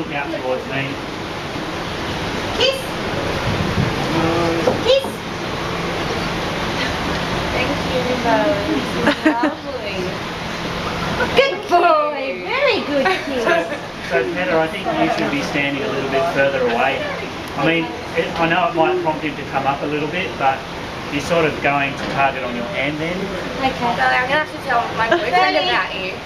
Look out towards me. Kiss. Kiss. Thank you, Bo. Lovely. Good boy. Very good kiss. So, Peter, I think you should be standing a little bit further away. I mean, it, I know it might prompt him to come up a little bit, but he's sort of going to target on your hand then. Okay. So, I'm gonna have to tell my boyfriend about you.